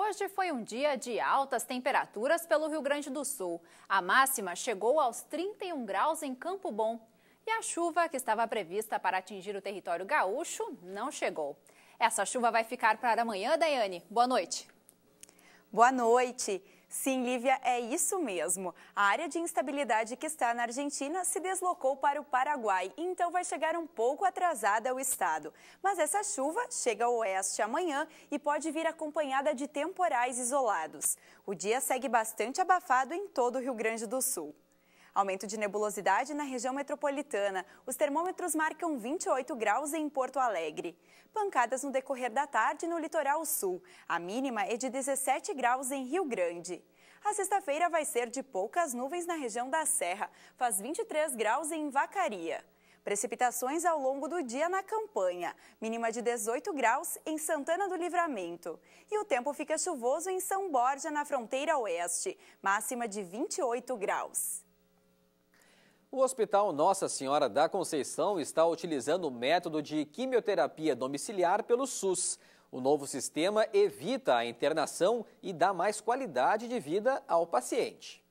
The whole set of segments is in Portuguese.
Hoje foi um dia de altas temperaturas pelo Rio Grande do Sul. A máxima chegou aos 31 graus em Campo Bom. E a chuva que estava prevista para atingir o território gaúcho não chegou. Essa chuva vai ficar para amanhã, Daiane. Boa noite. Boa noite. Sim, Lívia, é isso mesmo. A área de instabilidade que está na Argentina se deslocou para o Paraguai, então vai chegar um pouco atrasada ao estado. Mas essa chuva chega ao oeste amanhã e pode vir acompanhada de temporais isolados. O dia segue bastante abafado em todo o Rio Grande do Sul. Aumento de nebulosidade na região metropolitana. Os termômetros marcam 28 graus em Porto Alegre. Pancadas no decorrer da tarde no litoral sul. A mínima é de 17 graus em Rio Grande. A sexta-feira vai ser de poucas nuvens na região da Serra. Faz 23 graus em Vacaria. Precipitações ao longo do dia na campanha, mínima de 18 graus em Santana do Livramento. E o tempo fica chuvoso em São Borja, na fronteira oeste, máxima de 28 graus. O Hospital Nossa Senhora da Conceição está utilizando o método de quimioterapia domiciliar pelo SUS. O novo sistema evita a internação e dá mais qualidade de vida ao paciente.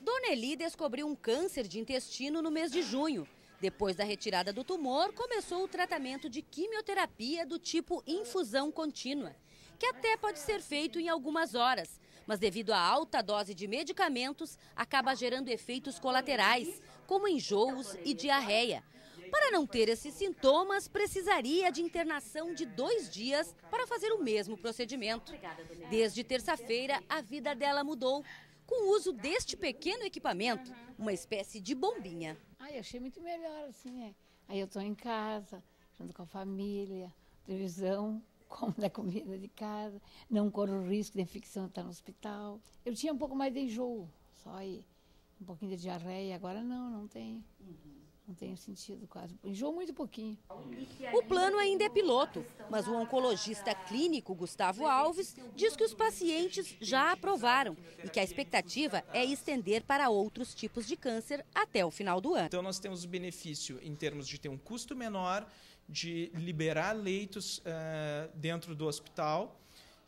Dona Eli descobriu um câncer de intestino no mês de junho. Depois da retirada do tumor, começou o tratamento de quimioterapia do tipo infusão contínua, que até pode ser feito em algumas horas, mas devido à alta dose de medicamentos, acaba gerando efeitos colaterais, como enjoos e diarreia. Para não ter esses sintomas, precisaria de internação de dois dias para fazer o mesmo procedimento. Desde terça-feira, a vida dela mudou com o uso deste pequeno equipamento, uma espécie de bombinha. Ai, achei muito melhor assim, é. Aí eu estou em casa, junto com a família, televisão, como da comida de casa, não corro o risco de infecção estar no hospital. Eu tinha um pouco mais de enjoo, só aí, um pouquinho de diarreia, agora não, não tenho. Não tenho sentido quase. Enjoo muito pouquinho. O plano ainda é piloto, mas o oncologista clínico Gustavo Alves diz que os pacientes já aprovaram e que a expectativa é estender para outros tipos de câncer até o final do ano. Então nós temos o benefício em termos de ter um custo menor, de liberar leitos uh, dentro do hospital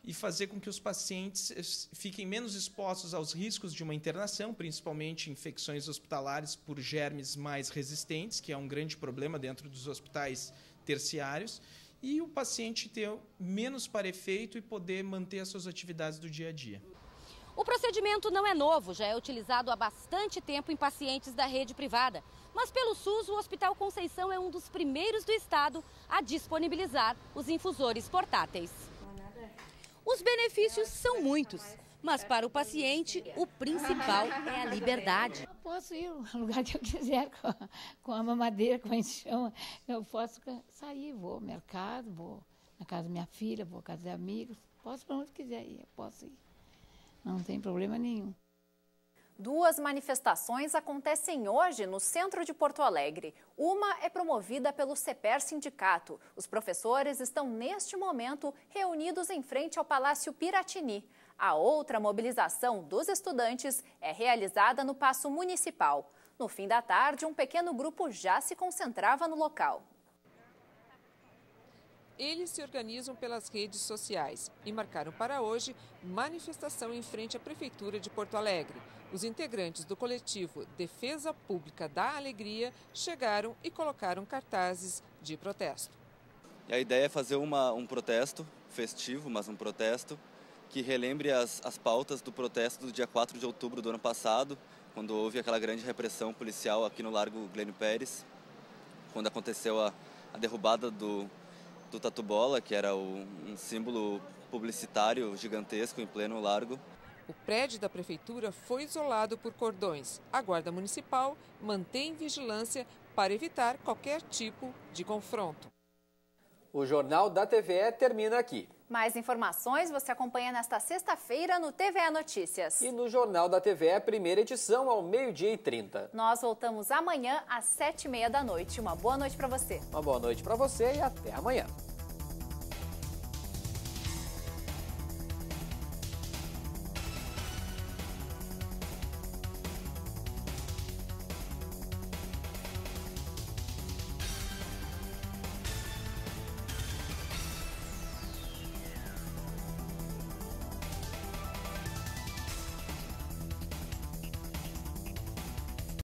e fazer com que os pacientes fiquem menos expostos aos riscos de uma internação, principalmente infecções hospitalares por germes mais resistentes, que é um grande problema dentro dos hospitais terciários, e o paciente ter menos para efeito e poder manter as suas atividades do dia a dia. O procedimento não é novo, já é utilizado há bastante tempo em pacientes da rede privada. Mas pelo SUS, o Hospital Conceição é um dos primeiros do estado a disponibilizar os infusores portáteis. Os benefícios são muitos, mas para o paciente, o principal é a liberdade. Eu posso ir no lugar que eu quiser, com a, com mamadeira, como a chama. Eu posso sair, vou ao mercado, vou na casa da minha filha, vou à casa de amigos. Posso para onde quiser ir, eu posso ir. Não tem problema nenhum. Duas manifestações acontecem hoje no centro de Porto Alegre. Uma é promovida pelo CEPER Sindicato. Os professores estão, neste momento, reunidos em frente ao Palácio Piratini. A outra mobilização dos estudantes é realizada no Paço Municipal. No fim da tarde, um pequeno grupo já se concentrava no local. Eles se organizam pelas redes sociais e marcaram para hoje manifestação em frente à Prefeitura de Porto Alegre. Os integrantes do coletivo Defesa Pública da Alegria chegaram e colocaram cartazes de protesto. a ideia é fazer uma, um protesto festivo, mas um protesto que relembre as, as pautas do protesto do dia 4 de outubro do ano passado, quando houve aquela grande repressão policial aqui no Largo Glênio Pérez, quando aconteceu a, a derrubada do, do Tatu Bola, que era um símbolo publicitário gigantesco em pleno largo. O prédio da prefeitura foi isolado por cordões. A Guarda Municipal mantém vigilância para evitar qualquer tipo de confronto. O Jornal da TVE termina aqui. Mais informações você acompanha nesta sexta-feira no TVE Notícias. E no Jornal da TVE, primeira edição, ao meio-dia e 30. Nós voltamos amanhã às sete e meia da noite. Uma boa noite para você. Uma boa noite para você e até amanhã.